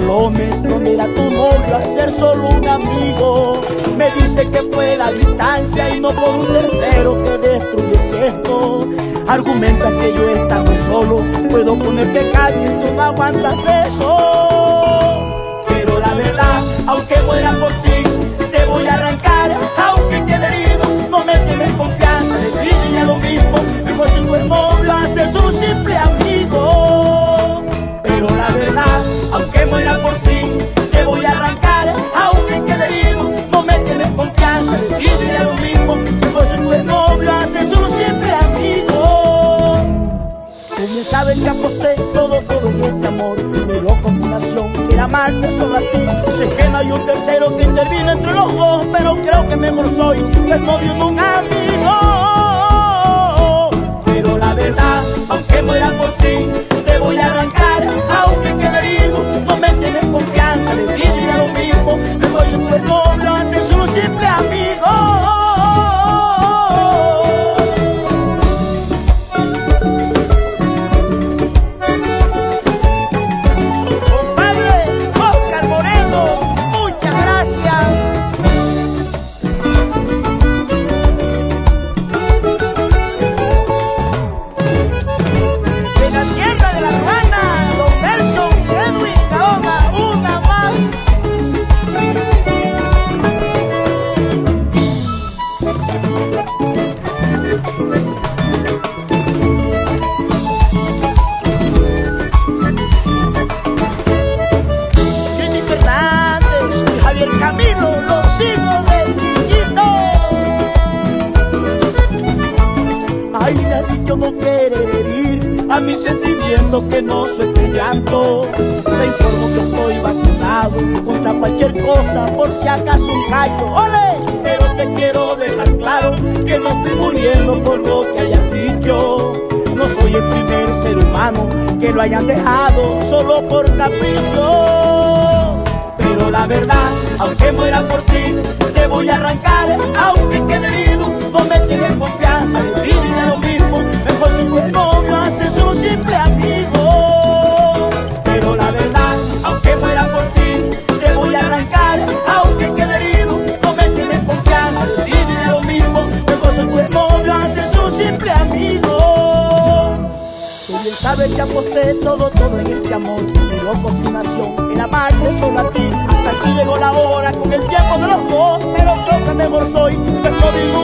mil escalones, donde era tu novio a ser solo un amigo. Me dice que fue la distancia y no por un tercero que destruyes esto. Argumenta que yo estando solo puedo ponerte cacho y tú no aguantas eso. Sabes que aposté todo, todo este amor, pero a continuación era amarte solo a ti. Que no hay un tercero que intervino entre los dos, pero creo que mejor soy el novio de un Camilo, los hijos del Chichito. Ay, ha dicho no querer herir a mis sentimientos que no tu llanto. Te informo que estoy vacunado contra cualquier cosa por si acaso un gallo. ¡Ole! Pero te quiero dejar claro que no estoy muriendo por lo que hayas dicho. No soy el primer ser humano que lo hayan dejado solo por capricho. Pero la verdad, aunque muera por ti, te voy a arrancar, aunque quede herido, no me tienes confianza, sabes que aposté todo, todo en este amor. Pero a continuación era amarte solo a ti. Hasta aquí llegó la hora con el tiempo de los dos Pero creo que mejor soy. Que estoy